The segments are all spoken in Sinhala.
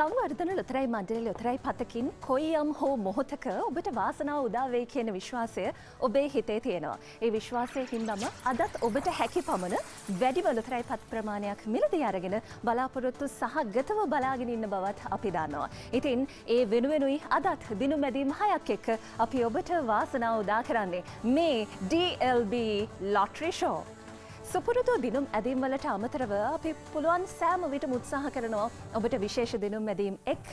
සංවර්ධන ලොතරයි මණ්ඩල ලොතරයි පතකින් කොයියම් හෝ මොහොතක ඔබට වාසනාව උදාවේ කියන විශ්වාසය ඔබේ හිතේ තියෙනවා. ඒ විශ්වාසය හින්දම අදත් ඔබට හැකි පමණ වැඩිම ලොතරයි පත් ප්‍රමාණයක් මිලදී අරගෙන බලාපොරොත්තු සහගතව බලාගෙන ඉන්න බවත් අපි දන්නවා. ඉතින් ඒ වෙනුවෙනුයි අදත් දිනු මැදීම් හයක් එක්ක අපි ඔබට වාසනාව උදා කරන්නේ මේ DLB ලොට්‍රි ෂෝ. සුපුරුදු දිනුම් ඇදීම්වලට අමතරව අපි පුළුවන් සෑම විට උත්සාහ කරනවා ඔබට විශේෂ දිනුම් ඇදීම් එක්ක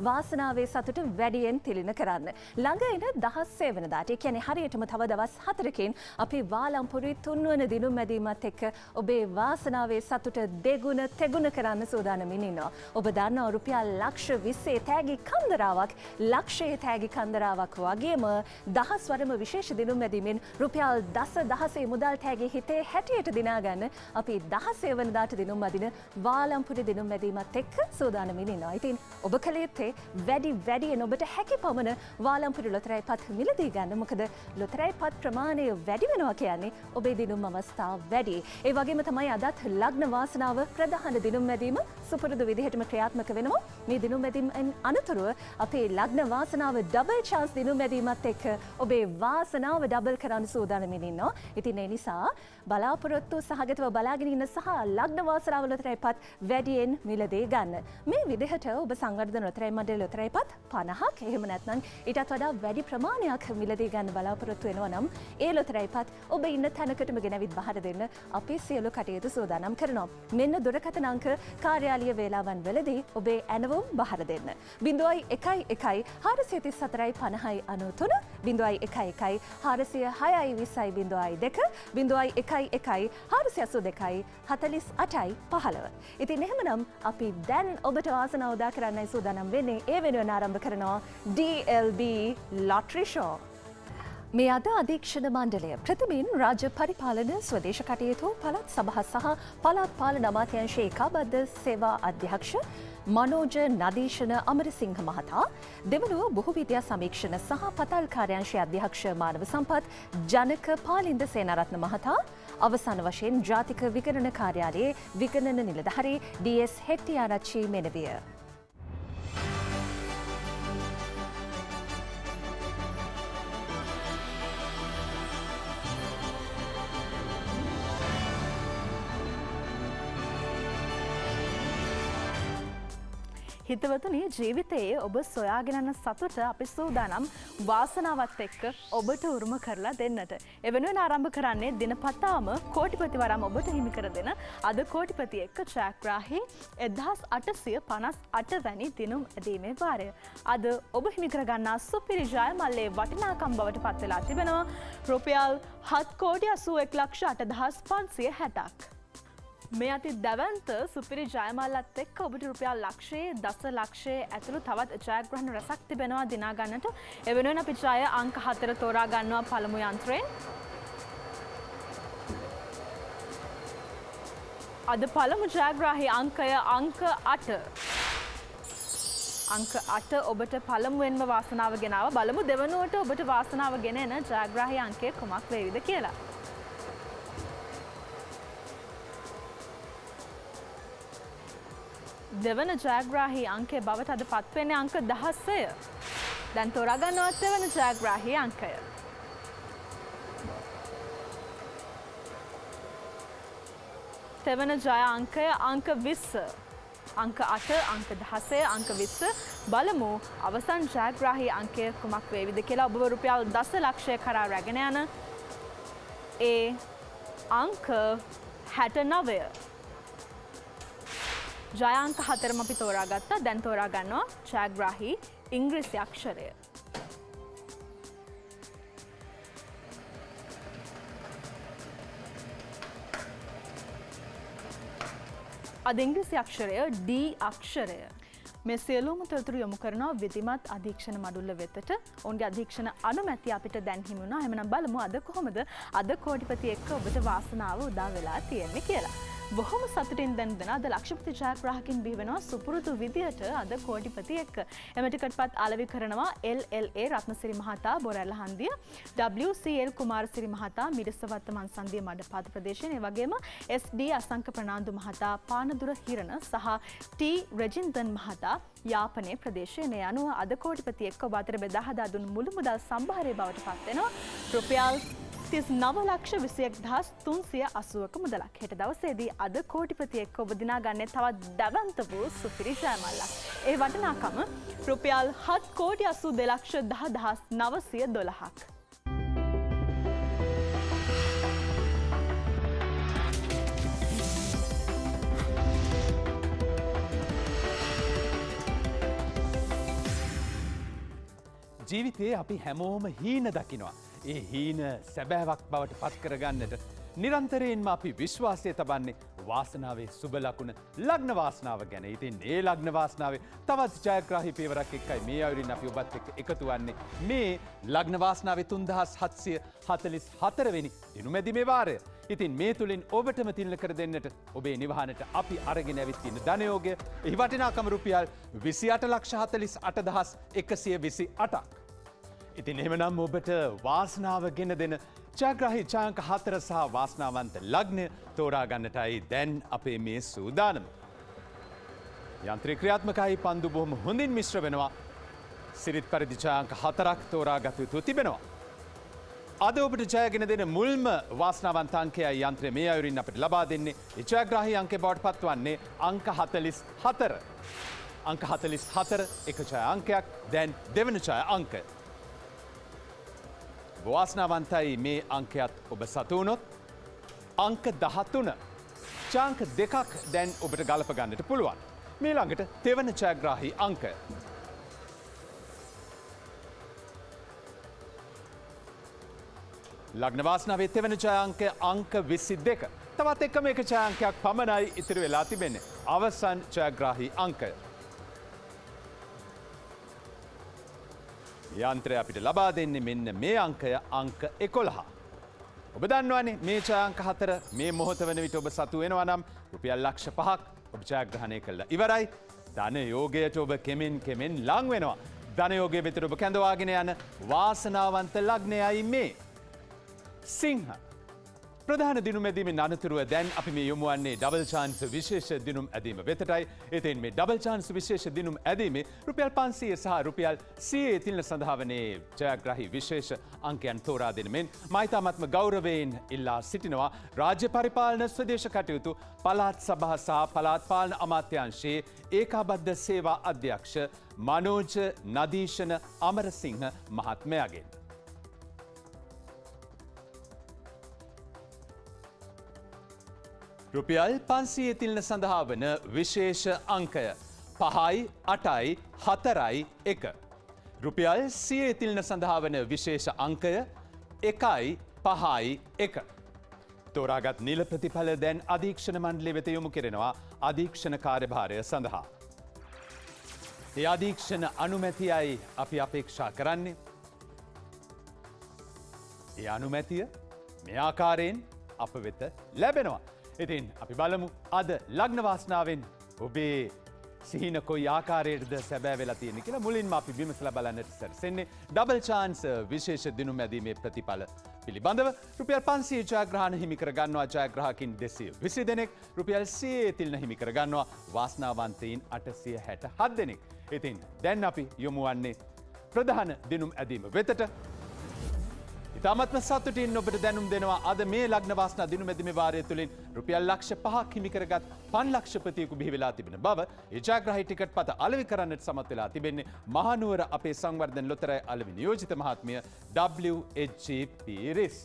වාසනාවේ සතුට වැඩියෙන් තිලින කරන්න. ළඟ එන දහස්සේ වනදාට කියන හරියටම තව දවස් හතරකින් අපි වාලම්පුරි තුන්වන දිනුම් ඇදීමත් එක්ක ඔබේ වාසනාවේ සතුට දෙගුණ තෙගුණ කරන්න සූදානමින් ඉන්නවා. ඔබ දන්න රුපියල් ලක්ෂ විස්සේ තෑගි කන්දරාවක් ලක්ෂයේ තෑගි කන්දරාවක් වගේම දහස් වරම විශේෂ දිනුම් ඇදීමෙන් රුපියල් දස දහසේ මුදල් තෑගේ හිතේ හැටියට දිනාගන්න අපි දහසේ වනදාට දිනුම් අදින වාලම්පුරි දිනුම් මැදීමත් එක්ක සූදානමින් ඉන්නවා. ඉතින් ඔබ කළ යුත්තේ වැඩි වැඩියෙන් ඔබට හැකි පමණ වාලම්පුරි ලොතරැයි පත් මිලදී ගන්න. මොකද ලොතරැයි පත් ප්‍රමාණය වැඩි වෙනවා කියන්නේ ඔබේ දිනුම් අවස්ථා වැඩි. ඒ වගේම තමයි අදත් ලග්න වාසනාව ප්‍රධාන දිනුම් මැදීම සුපුරුදු විදිහටම ක්‍රියාත්මක වෙනවා. මේ දිනුම් මැදීමෙන් අනතුරුව අපේ ලග්න වාසනාව ඩබල් චාන්ස් දිනුම් මැදීමත් එක්ක ඔබේ වාසනාව ඩබල් කරන්න සූදානමින් ඉන්නවා. ඉතින් ඒ නිසා බලාපොරොත්තු සත්තු සහගතව බලාගෙන ඉන්න සහ ලග්න වාසනාවල රැපත් වැඩියෙන් මිලදී ගන්න. මේ විදිහට ඔබ සංවර්ධන රොතරැයි මඩල් රොතරැයිපත් 50ක් එහෙම නැත්නම් ඊටත් වඩා වැඩි ප්‍රමාණයක් මිලදී ගන්න බලාපොරොත්තු වෙනවා නම් ඒ ලොතරැයිපත් ඔබ ඉන්න තැනකටම ගෙනවිත් බහර දෙන්න අපි සියලු කටයුතු සූදානම් කරනවා. මෙන්න දුරකථන අංක කාර්යාලීය වේලාවන් වලදී ඔබේ ඇනවුම් බහර දෙන්න. 01 434යි 50යි 93 01 406යි 20යි 02 01 4 හාරු සැසු දෙකයි හතලිස් අටයි පහළව. ඉතින් එහෙමනම් අපි දැන් ඔබට වාසනවදා කරන්නයි සූදානම් වෙන්නේ ඒ වෙනුවෙන් ආරම්භ කරනවා DLB ලොට්‍රිෂෝ. මේ අද අධීක්ෂණ මණ්ඩලය ප්‍රථමයෙන් රාජ්‍ය පරිපාලන ස්වදේශ කටයුතු පළත් සභහ සහ පළත් පාලන අමාත්‍යංශයේ ඒකාබද්ධ සේවා අධ්‍යක්ෂ මනෝජ නදේශන අමරසිංහ මහතා දෙවනුව බොහෝ විද්‍යා සමීක්ෂණ සහ පතල් කාර්යංශයේ අධ්‍යක්ෂ මානව සම්පත් ජනක පාලින්ද සේනාරත්න මහතා අවසාන වශයෙන් ජාතික විගණන කාර්යාලයේ විගණන නිලධහරි ඩස් හෙට්ටියාරච්චි මෙනවිය. හිතවතුනි ජීවිතයේ ඔබ සොයාගෙනන්න සතුට අපි සූදානම් වාසනාවත් එක්ක ඔබට උරුම කරලා දෙන්නට. එවනුවෙන් ආරම්භ කරන්නේ දින පතාම කෝටිපති වරම් ඔබට හිමි කර දෙන අද කෝටිපති එක්ක චෑක්්‍රාහි එදහස් අටසිය පනස් අට වැනි දිනුම් ඇදීමේ වාරය. අද ඔබ හිමිකරගන්නා සුපිරි ජයමල්ලේ වටිනාකම් බවට පත්වෙලා තිබෙනවා රුපියල් හත් කෝඩි අසුව එක් ලක්ෂ අට දහස් පන්සිය හැටක්. මේ අති දැවන්ත සුපිරි ජයමල්ලත් එක් ඔබට රුපියල් ලක්ෂයේ දස ලක්ෂයේ ඇතුළු තවත් ජයග්‍රහණ රැසක් තිබෙනවා දිනාගන්නට එවෙනුවෙන අපි ජය අංක හතර තෝරා ගන්නවා පළමු යන්ත්‍රයෙන්. අද පළමු ජයග්‍රාහි අංකය අංක අට. අංක අට ඔබට පළමුුවෙන්ම වාසනාව ගෙනාව බලමු දෙවනුවට ඔබට වාසනාව ගෙන එන ජයග්‍රාහි අංකය කුමක් වේවිද කියලා. දෙවන ජයග්‍රාහි අංකය බවට අද පත්වෙන්නේ අංක දහස්සය. දැන් තොරගන්නවත් දෙවන ජයග්‍රාහි අංකය. තෙවන ජය අංකය අංක විස්ස. අංක අට අංක දහසේ අංක විස්ස බලමු අවසන් ජයග්‍රාහි අංකය කුමක් වේවිද කියලා ඔබ රුපියල් දස ලක්ෂය කරා රැගෙන යන ඒ අංක හැට නවය. ජයංක හතරම අපි තෝරාගත්තා දැන් තෝරා ගන්නවා චෑග්‍රාහි ඉංග්‍රිසි අක්ෂරය. අද ඉංග්‍රිසි අක්ෂරය D අක්ෂරය. මේ සියලුම තොරතුරු යොමු කරනවා විධිමත් අධීක්ෂණ මඩුල්ල වෙතට ඔන්ගේ අධීක්ෂණ අනුමැති අපිට දැන් හිමුණා හැමනම් බලමු අද කොහොමද අද කෝටිපති එක්ක ඔබට වාසනාව උදා වෙලා තියෙන්නේ කියලා. බොහොම සතුටින් දැන් දෙන අද ලක්ෂපති ජයග්‍රාහකින් බිහිවෙනවා සුපුරුදු විදියට අද කෝටිපති එක්ක. එමටිකට පත් අලවි කරනවා LLA රත්නසිරි මහතා බොරැල්ල හන්දිය WCL කුමාරසිරි මහතා මිරිස්සවත්ත මන්සන්දිය මඩ පාත ප්‍රදේශනය වගේම SD අසංක ප්‍රනාාන්දු මහතා පානදුර හිරණ සහ T රෙජින්දන් මහතා යාපනය ප්‍රදේශනය අනුව අද කෝටිපති එක්ක බතර බෙදහදා දුන් මුළු මුදල් සම්භාරය බවට පත්වෙනවා රුපියල් තිස් නවලක්ෂ විසියක් දහස් තුන්සිය අසුවක මුදලක් හෙට දවසේදී අද කෝටිපතියෙක් ඔබ දිනා ගන්න තවත් දැවන්ත වූ සුපිරි ජයමල්ලක්. ඒ වටනාකම රුපියල් හත් කෝටි අසූ දෙලක්ෂ දහ දහස් නවසිය දොළහක්. ජීවිතයේ අපි හැමෝම හීන දකිනවා. ඒ හීන සැබෑවක් බවට පත් කරගන්නට නිරන්තරයෙන්ම අපි විශ්වාසය තබන්නේ වාසනාවේ සුබලකුණ ලග්න වාසනාව ගැන ඉතින් ඒ ලග්න වාසනාවේ තවත් ජයග්‍රහි පේවරක් එක්කයි මේ අයුරින් අපි ඔබත් එක්ක එකතු වන්නේ මේ ලග්න වාසනාවේ තුන්දහස් හත්සිය හතලිස් හතරවෙනි දිනු මැදි මේ වාරය. ඉතින් මේ තුළින් ඔබටම තිල්ල කර දෙන්නට ඔබේ නිවාහනට අපි අරගෙන ඇවිත්තින ධනයෝගය එහි වටිනාකම රුපියල් විසි අට ලක්ෂ හතලිස් අටදහස් එකසිය විසි අටක්. ඉතින් එහෙමනම් ඔබට වාසනාව ගෙන දෙන ජග්‍රහහි චාංක හතර සහ වාසනාවන්ත ලග්නය තෝරාගන්නටයි දැන් අපේ මේ සූදානම. යන්ත්‍රික්‍රියාත්මකයි පන්දු බොහොම හොඳින් මිශ්‍ර වෙනවා සිරිත් පරිදිචාංක හතරක් තෝරාගත යුතු තිබෙනවා. අද ඔබට ජයගෙන දෙන මුල්ම වාසනාවන්තංකය යන්ත්‍රය මේ අයුරින් අපට ලබා දෙන්නේ ඉචාග්‍රහහි අංක බවට පත්වන්නේ අංක හතලිස් හතර. අංක හතලිස් හතර එක චය අංකයක් දැන් දෙවන චය අංක. වාසනාවන්තයි මේ අංකයත් ඔබ සතුවනොත් අංක දහත්තුන චාංක දෙකක් දැන් ඔබට ගලප ගන්නට පුළුවන්. මේ ළඟට තෙවන චෑග්‍රාහි අංක. ලග්නවාසනාවේ තෙවන ජයංක අංක විස්සි දෙක. තවත් එක්කම එක චාංකයක් පමණයි ඉතිරි වෙලා තිබෙන්නේ. අවසන් ජයග්‍රාහි අංකය. යන්ත්‍රය අපිට ලබා දෙන්නේ මෙන්න මේ අංකය අංක එකොළහා. ඔබ දන්නවනේ මේ චාංක හතර මේ මොහොත වන විට ඔබ සතු වෙනවා නම් රුපියල් ලක්ෂ පහක් ඔබ ජයග්‍රහණය කළ ඉවරයි ධන යෝගයට ඔබ කෙමෙන් කෙමෙන් ලං වෙනවා. ධනයෝගය වෙතර ඔබ කැඳවාගෙන යන වාසනාවන්ත ලග්නයයි මේ. සිංහ ප්‍රධාන දිනුම් ඇදීම අනතුරුව දැන් අපි මේ යොමුවන්නේ ඩබල් චාන්ස විශේෂ දිනුම් ඇදීම වෙතටයි එතින් මේ ඩබල් චාන්ස විශේෂ දිනුම් ඇදීමේ රුපියල් පන්සිය සහ රුපියල් සියේ තිල්න සඳහාවනේ ජයග්‍රහි විශේෂ අංකයන් තෝරා දෙනමෙන් මයිතාමත්ම ගෞරවයෙන් ඉල්ලා සිටිනවා රාජ්‍ය පරිපාලන ස්වදේශ කටයුතු පලාත් සභහ සහ පලාත්පාලන අමාත්‍යංශයේ ඒකාබද්ධ සේවා අධ්‍යක්ෂ මනෝජ නදීශන අමරසිංහ මහත්මයාගෙන්. රුපියල් පන්සිය තිල්න සඳහා වන විශේෂ අංකය පහයි අටයි හතරයි එක. රුපියල් සිය තිල්න සඳහා වන විශේෂ අංකය එකයි පහයි එක. තෝරාගත් නිල ප්‍රතිඵල දැන් අධීක්ෂණ මණ්ඩලි වෙත යොමු කෙරෙනවා අධීක්ෂණ කාර්යභාරය සඳහා. ඒ අධීක්ෂණ අනුමැතියයි අපි අපේක්ෂා කරන්නේ. ඒ අනුමැතිය මේ ආකාරයෙන් අප වෙත ලැබෙනවා. ඉතින් අපි බලමු අද ලග්නවාසනාවෙන් ඔබේ සිහින කොයි ආකාරයටද සැබෑ වෙලා තියෙන කියලා මුලින්ම අපි බිමසල බලන්නට සැරසෙන්නේ ඩබල් චාන්ස විශේෂ දිනු මැදීමේ ප්‍රතිඵල පිළිබඳව රුපියල් පන්සේ ජයග්‍රහණ හිමිකර ගන්නවා. ජයග්‍රහකින් දෙසිය විසි දෙනෙක් රුපියල් සේ තිල්න හිමිකර ගන්නවා. වාස්නාවන්තයින් අටසිය හැට හත් දෙනෙක්. ඉතින් දැන් අපි යොමුවන්නේ ප්‍රධාන දිනුම් ඇදීම වෙතට ඉතාමත්ම සතුටින් ඔබට දැනුම් දෙනවා අද මේ ලග්නවාස්න දිනු මැදිම වාරය තුළින් රුපියල් ලක්ෂ පහක් හිමිකරගත් පන් ලක්ෂපතියකු බිහිවෙලා තිබෙන බව ඒජාග්‍රහි ටිකට් පත අලවි කරන්නට සමත් වෙලා තිබෙන්නේ මහනුවර අපේ සංවර්ධන ලොතරයි අලවි නියෝජිත මහත්මිය WHGපරිස්.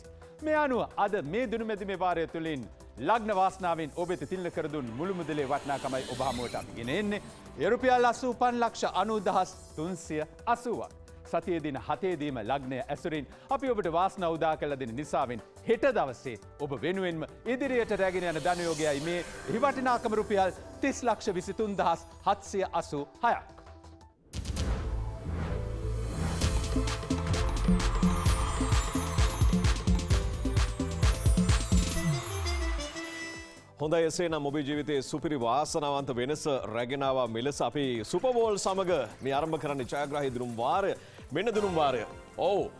මේ අනුව අද මේ දුනු මැදිම වාරය තුළින් ලග්න වාස්නාවෙන් ඔබෙත තිල්න කරදුන් මුළුමුදලේ වටනාකමයි ඔබහමුවට ගෙන එන්නේ. එරුපියල් අසූ පන් ලක්ෂ අනුදහස් තුන්සිය අසුවක්. සතිය දින හතේදීම ලග්නය ඇසුරින් අපි ඔබට වාස්න උදා කල දෙන නිසාවෙන් හෙට දවසේ ඔබ වෙනුවෙන්ම ඉදිරියට රැගෙන යන ධනයෝගයයි මේ හිවටිනාකම රුපියල් තිස් ලක්ෂ විසිතුන් දහස් හත්සිය අසු හයක්. හොඳ එසේ නම් ඔබේ ජීවිතයේ සුපිරි වාසනාවන්ත වෙනස රැගෙනවා මෙලෙස අපි සුපබෝල් සමග මේ අරම්භ කරන්න ජයග්‍රහහි දුරුම් වාරය මෙන්න දුරුම් වාරය. ඕ.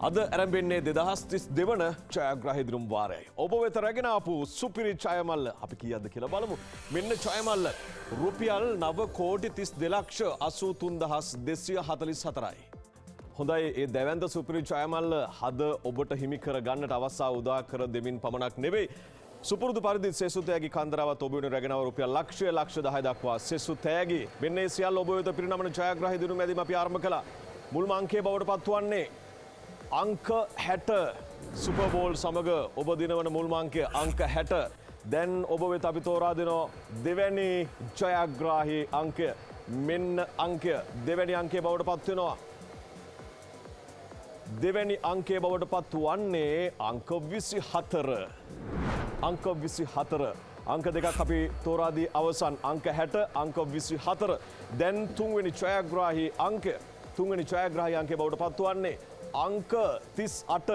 අද ඇරැම්බෙන්නේ දෙදහස් තිස් දෙවන ජයග්‍රහිදිරුම් වාරයයි. ඔබ වෙත රැගෙනාපු සුපිරි චයමල්ල අපි කියද කියලා බලමු. මෙන්න චයමල්ල රුපියල් නව කෝටි තිස් දෙලක්ෂ අසූ තුන්දහස් දෙසිය හතලිස් හතරයි. හොඳයි ඒ දැවන්ත සුපිරි චයමල්ල හද ඔබට හිමිකර ගන්නට අවස්සා උදා කර දෙමින් පමණක් නෙවෙයි. සුපුරදු පරිදි සෙසු තෑගි කන්දරවත් ඔබන රැගෙනව රුපියල් ලක්ෂය ලක්ෂ දහය දක්වා සෙසු තෑගි මෙන්නේ සියල් ඔබ වෙත පිරිනමන ජයග්‍රහි දිනු මැදිම අපි ආරම්භ කළා. මුල්ම අංකේ බවට පත්වන්නේ අංක හැට සුපබෝල් සමඟ ඔබ දිනවන මුල්මංකය අංක හැට දැන් ඔබ වෙත අපි තෝරා දෙනෝ දෙවැනි ජයග්‍රාහි අංකය මෙන්න අංකය දෙවැනි අංකේ බවට පත්වෙනවා. දෙවැනි අංකේ බවට පත් වන්නේ අංක විසි හතර. අංක විසි හතර. අංක දෙකක් අපි තෝරාදී අවසන් අංක හැට අංක විසි හතර. දැන් තුන්වෙනි ඡයග්‍රාහි අංකය තුන්වැනි ඡයග්‍රාහි අංකේ බවට පත්වන්නේ අංක තිස් අට.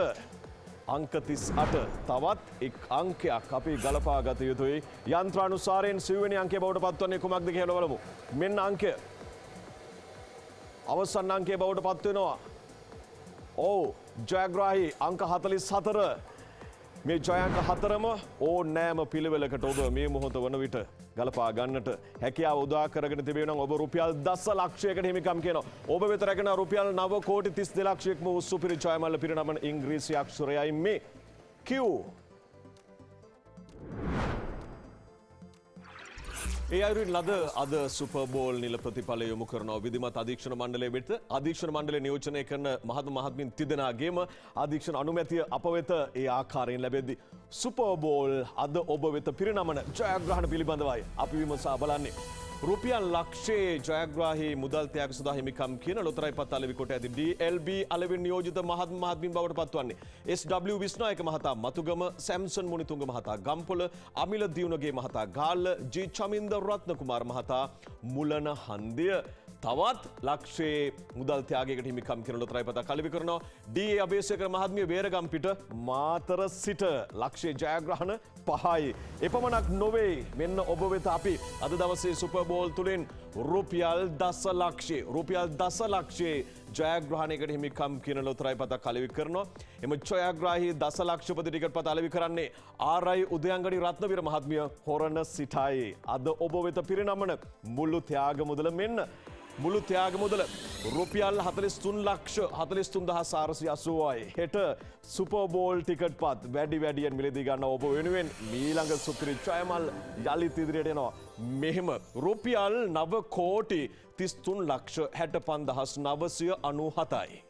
අංක තිස් අට තවත් එක් අංකයක් අපි ගලපා ගත යුතුයි. යන්ත්‍රානුසාරයෙන් සිවනි අංකේ බවට පත්වන්නේ කුමක්ද කියලවලමු මෙන්න අංකය අවසන් අංකේ බවට පත්වෙනවා. ඕ ජයග්‍රාහි අංක හතලිස් හතර. මේ ජයංක හතරම ඕ නෑම පිළිවෙලකට ඔබ මේ මොහොත වන විට ගලපා ගන්නට හැකියාව උදා කරගෙන තිබෙන ඔබ රුපියල් දස ලක්ෂයකට හිමිකම් කියන ඔබ වෙතරගෙන රුපියල් නව කෝටි තිස් දෙලක්ෂයෙක්ම උස්සුපිරි ජයමල්ල පිරිනමන ඉංග්‍රීසි අක්ෂරයයි මේ කිව්. ඒ අයුරින් ලද අද සුපබෝල් නිල ප්‍රතිඵල යොමු කරන විදිමත් අධීක්ෂණ මණ්ඩලය වෙත අධීක්ෂණ මණ්ඩලය නියෝජනය කරන මහත් මහත්මින් තිදෙනගේම අධීක්ෂණ අනුමැතිය අප වෙත ඒ ආකාරයෙන් ලැබෙද්දි. සුපබෝල් අද ඔබ වෙත පිරිනමන ජයග්‍රහණ පිළිබඳවයි අපි විමසා බලන්නේ. රුපියල් ලක්ෂයේ ජයග්‍රාහි මුදල්තයක් සුදා හිමිකම් කියන ලොතරයි පත් අලවිකොට ඇති DLB අලවින් නියෝජිත මහත් මහත්මින් බවට පත්වන්නේ. SW විස්නායක මහතා මතුගම සැම්සන් මුනිතුංග මහතා ගම්පොල අමිල දියුණගේ මහතා ගාල්ල ජී චමින්ද රත්නකුමාර මහතා මුලන හන්දිය. තවත් ලක්ෂයේ මුදල් ත්‍යයාගේකට හිමිකම් කරන ලොතරයි පතා කලිවි කරනවා ඩේ අභේසකර මහත්මිය බේරගම්පිට මාතර සිට ලක්ෂේ ජයග්‍රහණ පහයි. එපමණක් නොවේ මෙන්න ඔබ වෙත අපි අද දවසේ සුපබෝල් තුළින් රුපියල් දස ලක්ෂේ රුපියල් දස ලක්ෂයේ ජයග්‍රහණයකට හිමිකම් කියන ලොතරයි පත කලවි කරනවා. එම චොයග්‍රහහි දස ලක්ෂපතිටිකට පත අලවි කරන්නේ ආරයි උදයංගනි රත්නවිර මහත්මිය හොරණ සිටයි. අද ඔබ වෙත පිරිනමන මුල්ලු ත්‍යාග මුදල මෙන්න. මුළු ත්‍යාග මුදල රුපියල් හතලිස් තුන් ලක්ෂ හතලිස් තුන් දහ සාරසි අසුවයි. හෙට සුපබෝල් ටිකට් පත් වැඩි වැඩියෙන් මිලදී ගන්න ඔබ වෙනුවෙන් මීළඟ සුපිරි චයමල් යළිත් ඉදිරියට එනවා. මෙහෙම රුපියල් නව කෝටි තිස්තුන් ලක්ෂ හැට පන්දහස් නවසය අනු හතයි.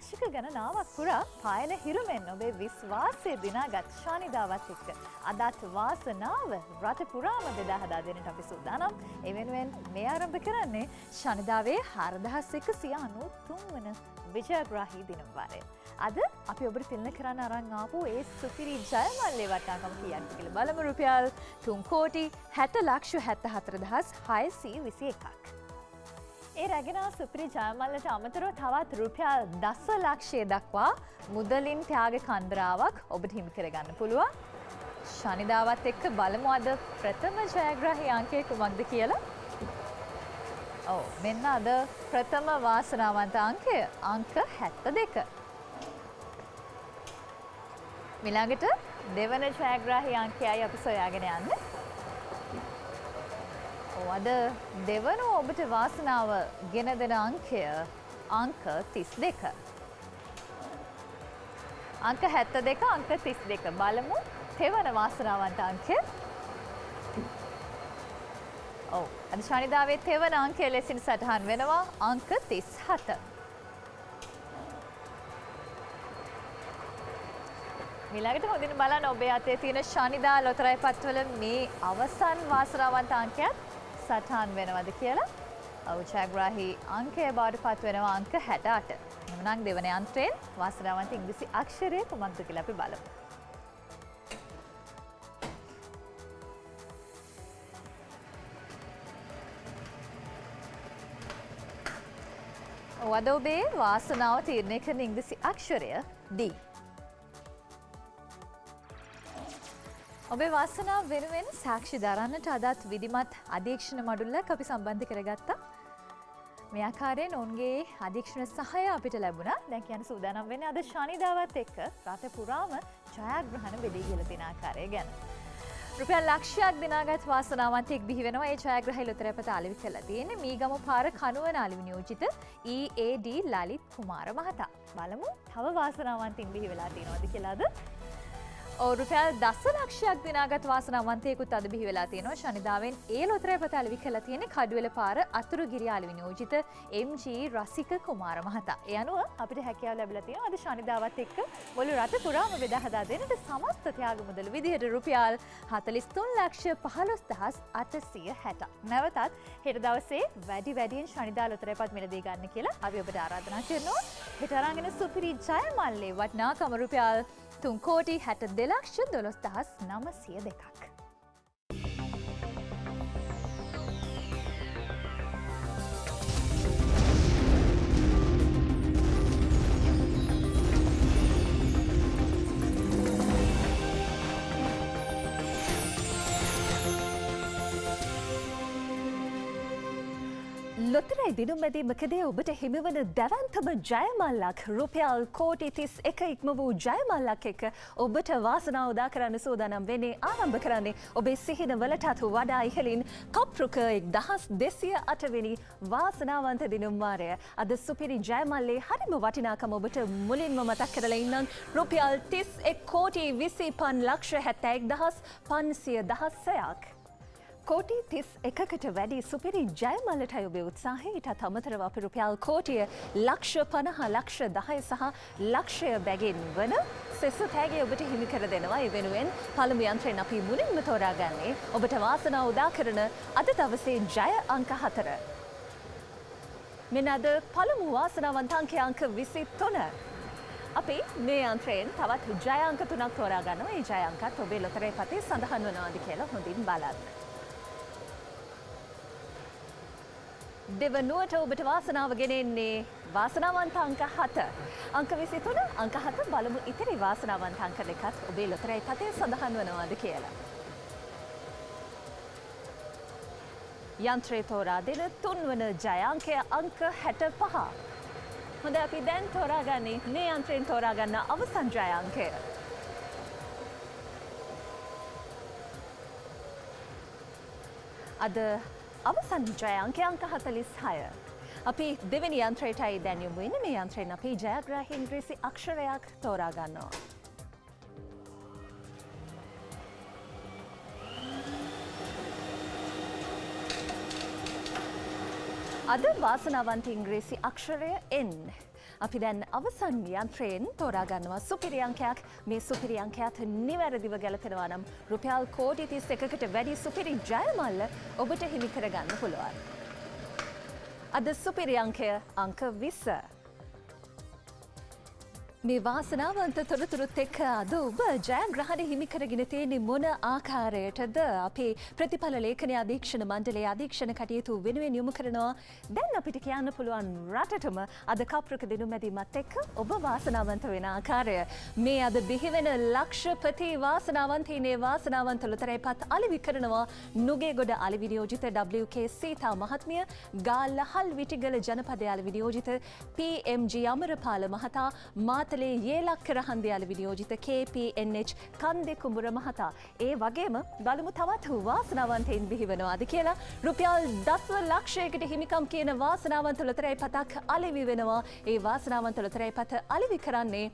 දශක ගණනාවක් පුරා පායන හිරුමෙන් ඔබේ විශ්වාසය දිනාගත් ශානිදාවත් එක්ක. අදත් වාසනාව රට පුරාම දෙදාහදා දෙනට අපි සූදානම් එවෙනුවෙන් මේ ආරම්භ කරන්නේ ශනිදාවේ හරදහස් එක සිය අනු තුන් වන විජයග්‍රාහී දිනවාරය. අද අපි ඔබට තිල්න කරන්න අරං ආපු ඒ සුපිරි ජයමල්ලේ වටාකම කියන්න කියල බලම රුපියල් තුන් කෝටි හැට ලක්ෂ හැත්ත හතරදහස් හයසී විසි එකක්. ඒ රැගෙන සුපිරි ජයමල්ලට අමතරව තවත් රුපියල් දස්ස ලක්ෂය දක්වා මුදලින් ත්‍යාග කන්දරාවක් ඔබට හිමි කරගන්න පුළුවන්. ශනිදාවත් එක්ක බලමු අද ප්‍රථම ජයග්‍රහහි අංකය කුමක්ද කියලා. ඔව මෙන්න අද ප්‍රථම වාසනාවන්ත අංකය අංක හැත්ත දෙක. මිලාගට දෙවන ජයග්‍රහහි අංකයයි අපි සොයාගෙන යන්න. අද දෙවනු ඔබට වාසනාව ගෙන දෙන අංකය අංක තිස් දෙක. අංක හැත්ත දෙක අංක තිස් දෙක බලමු තෙවන වාසනාවන්ට අංකය. ඔව අද ශනිදාවේ තෙවන අංකය ලෙසින් සටහන් වෙනවා අංක තිස් හත. මිලකට හොඳින් බලන්න ඔබේ අතේ තියෙන ශනිදා ලොතරයි පත්වල මේ අවසන් වාසනාවන්ත අංකයත් සටහන් වෙනවද කියලා අවචෑග්‍රාහි අංකය බාට පත් වෙනවා අංක හැටාට එමනං දෙවන අන්ත්‍රයෙන් වසරාවන්ට ඉංග්‍රිසි අක්ෂරය කුමන්තු කියලපි බලමු. වද ඔබේ වාසනාව තීරණය කරන ඉංග්‍රිසි අක්ෂරය දී. ඔබේ වාසනාව වෙනුවෙන් සාක්ෂි දරන්නට අදත් විදිමත් අධීක්ෂණ මඩුල්ලක් අපි සම්බන්ධ කරගත්තා. මේ ආකාරයෙන් ඔවුන්ගේ අධීක්ෂණ සහය අපිට ලැබුණ දැන් කියන සූදානම් වෙන්නේ අද ශනිදාවත් එක්ක රට පුරාම ජයග්‍රහණ බෙදී කියලා තියෙන ආකාරය ගැන. රුපියල් ලක්ෂයක් දිනාගත් වාසනාවන්තයෙක් බිහි වෙනවා ඒ ඡායාග්‍රහය ලොතරැපත අලෙවි කරලා තියෙන්නේ මීගම පාර කනුවන අලෙවි නියෝජිත EAD ලලිත් කුමාර මහතා. බලමු තව වාසනාවන්තින් බිහි වෙලා තියෙනවද කියලාද? රුපියල් දස ලක්ෂයක් දිනාගත් වාසනාවන්තයකුත් අද බිහි වෙලා තියෙනවා ශනිදාවෙන් ඒ ලොතරය පතලවි කලා තියෙන කඩුවල පාර අතුරු ගිරියාල විනෝජිත MG රසික කුමාර මහතා. ඒ අනුව අපිට හැකියාව ලැබිලා තියෙනවා අද ශනිදාවත් එක්ක මුළු රට පුරාම බෙදා හදා දෙන්නට සමස්ත ත්‍යාග මුදල විදිහට රුපියල් 43 ලක්ෂ 15060. නැවතත් හෙට දවසේ වැඩි වැඩියෙන් ශනිදා ලොතරයපත් මිලදී ගන්න කියලා අපි ඔබට ආරාධනා කරනවා. හෙට අරගෙන සුපිරි ජයමල්ලේ වටිනාකම රුපියල් තුන් කෝටි හැට දෙලක්ෂ දොළොස් දහස් නමසිය දෙකක්. ලොතරයි දිනුම් මැදීමකදේ ඔබට හිමිවන දැවන්තම ජයමල්ලක්. රුපියල් කෝටි තිස් එක ඉක්ම වූ ජයමල්ලක් එක ඔබට වාසනාවදා කරන්න සෝදානම් වෙනේ ආරම්භ කරන්නේ ඔබේ සිහින වලටත් වඩා ඉහලින් කප්රුක එක් දහස් දෙසිය අටවෙනි වාසනාවන්ත දිනුම්වාරය අද සුපිරි ජයමල්ලේ හරිම වටිනාකම ඔබට මුලින්ම මතක් කරලා ඉන්නම්. රුපියල් තිස් එක් කෝටි විසි පන් ලක්ෂ හැත්තැක් දහස් පන්සිය දහස්සයක්. කෝටි තිස් එකකට වැඩි සුපිරි ජයමල්ලටයි ඔබේ උත්සාහය ඉටත් අමතරව අප රුපියල් කෝටිය ලක්ෂ පණහා ලක්ෂ දහය සහ ලක්ෂය බැගෙන් වන සෙසු තෑගේ ඔබට හිමි කර දෙනවා ඒ වෙනුවෙන් පළමු යන්ත්‍රයෙන් අපි මුලින්ම තෝරාගන්නේ ඔබට වාසනාව උදා කරන අද දවසේ ජය අංක හතර. මෙන්න අද පළමු වාසනාවන්ත අංකය අංක විසි තුන. අපි මේ අන්ත්‍රයෙන් තවත් ජයංක තුනක් තෝරාගන්නවා ඒ ජයංකත් ඔබේ ලොතරේ පතේ සඳහන් වනවාද කියලා හොඳින් බලන්න. දෙවනුවට ඔබට වාසනාව ගෙනෙන්නේ වාසනාවන්ත අංක හත. අංක විසි තුන අංක හත බලමු ඉතිරි වාසනාවන්ත අංක දෙකත් ඔබේ ලොතරයි පතේ සඳහන් වනවාද කියලා. යන්ත්‍රේ තෝරා දෙන තුන්වන ජයංකය අංක හැට පහ. හොඳ අපි දැන් තෝරාගන්නේ මේ යන්ත්‍රයෙන් තෝරාගන්න අවසන් ජයංකය. අද අවසන් ජයංක අංක හතලිස් හය. අපි දෙවැනි යන්ත්‍රයටයි දැනියමු ඉන්න මේ යන්ත්‍රයෙන් අපි ජයග්‍රහහින් ග්‍රසි අක්ෂරයක් තෝරාගන්නවා. අද වාසනාවන්ත ඉංග්‍රීසි අක්ෂරය එන්. අපි දැන් අවසන් යන්ත්‍රයෙන් තෝරාගන්නවා සුපිරියංකයක් මේ සුපිරියංකයත් නිවැරදිව ගැලපෙනවා නම් රුපියල් කෝටි තිස් එකකට වැඩි සුපිරි ජයමල්ල ඔබට හිමි කරගන්න පුළුවන්. අද සුපිරියංකය අංක විස්ස. මේ වාසනාවන්ත තොරතුරුත් එක්ක අද ඔබ ජයග්‍රහණ හිමිකරගෙන තියෙන්නේ මොන ආකාරයටද? අපේ ප්‍රතිඵල ලේඛනය අධීක්ෂණ මණ්ඩලයේ අධීක්ෂණ කටයුතු වෙනුවෙන් යොමු කරනවා. දැන් අපිට කියන්න පුළුවන් රටටම අද කප්‍රක දෙනු මැදීමත් එක්ක ඔබ වාසනාවන්ත වෙන ආකාරය. මේ අද බිහිවෙන ලක්ෂපති වාසනාවන්තීනේ වාසනාවන්ත ලොතරයි පත් අලිවි කරනවා. නුගේ ගොඩ අලිවිනියෝජිත WK සීතා මහත්මිය ගාල්ල හල් විටිගල ජනපදය අලිවිනියෝජිත PMG අමරපාල මහතා මාත මාතලේ ඒලක්කර හන්දයාල විනියෝජිත KPNH කන්දෙ කුඹුර මහතා. ඒ වගේම බලමු තවත් වාසනාවන්තයෙන් බිහිවනවාද කියලා රුපියල් දස්ව ලක්ෂයකට හිමිකම් කියන වාසනාවන්ත ලොතරයි පතක් අලිවි වෙනවා ඒ වාසනාවන්ත ලොතරයි පත අලිවි කරන්නේ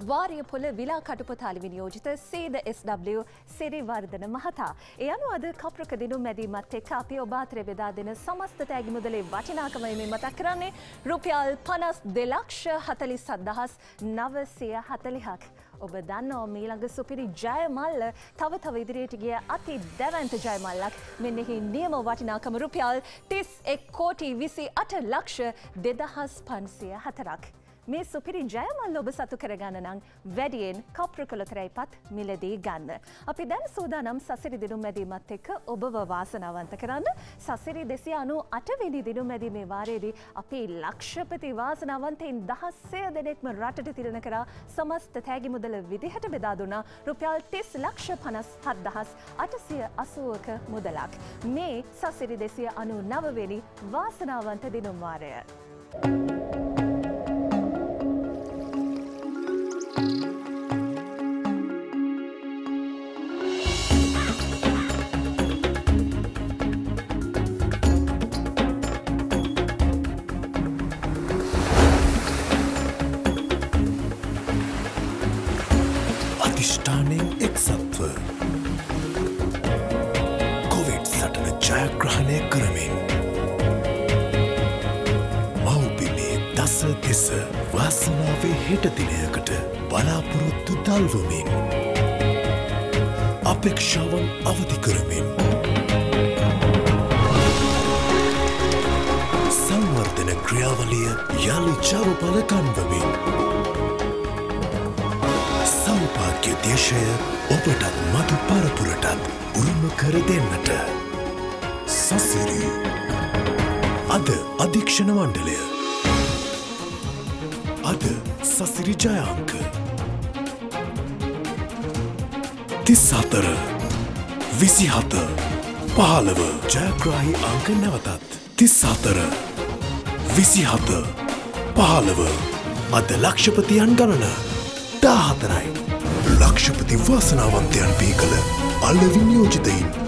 වාරිය පොල විලා කටුපතාලි විනියෝජිත සේද SW සිරිවර්ධන මහතා. එය අනු අද කප්‍රක දිනු මැදීමත් එක් අපි ඔබාතරය බෙදා දෙන සමස්ත තෑගි මුදලේ වටිනාකමයමින් මතක් කරන්නේ රුපියල් පනස් දෙලක්ෂ හතලි සදහස් නවසය හතලිහක්. ඔබ දන්නවා මීළඟ සුපිරි ජයමල්ල තව තව ඉදිරියට ගිය අති දැවන්ත ජයමල්ලක් මෙන්නෙහි නියම වටිනාකම රුපියල් තිස් එක් කෝටි විසි අට ලක්ෂ දෙදහස් පන්සිය හතරක්. මේ සුපිරි ජයමල් ඔබ සතු කරගන්න නම් වැඩියෙන් කප්‍ර කළතරයි පත් මිලදී ගන්න. අපි දැන් සූදානම් සසිරි දිනුම් මැදීමත් එක්ක ඔබව වාසනාවන්ත කරන්න සසිරි දෙසි අනු අටවෙනි දිනුම් මැදීමේ වාරයේදී අපේ ලක්ෂපති වාසනාවන්තයින් දහස්සය දෙනෙක්ම රටට තිරණ කරා සමස්ත තෑගි මුදල විදිහට බෙදා දුන්නා රුපියල් තිස් ලක්ෂ පනස් හත් දහස් අටසිය අසුවක මුදලක්. මේ සසිරි දෙසිය අනු නවවෙනි වාසනාවන්ත දිනුම්වාරය. Bye. බලාපොරොත්තු දල්වමින් අපේක්ෂාවන් අවධි කරමින්. සංවර්ධන ක්‍රියාවලිය යළි ජවපල කන්වමින්. සෞභාග්‍ය දේශය ඔබටත් මතු පරපුරටත් උරුම කර දෙන්නට. සසිරි. අද අධීක්ෂණ මණ්ඩලය. අද සසිරි ජයාංක. තිස් හතර විසිහත පහළව. ජයග්‍රාහි අංක නැවතත්. තිස් හතර විසිහත පහළව. අද ලක්ෂපතියන් ගණන දාහතරයි. ලක්ෂපති වාසනාවන්තයන් පී කළ අල්ල විනියෝජිතයින්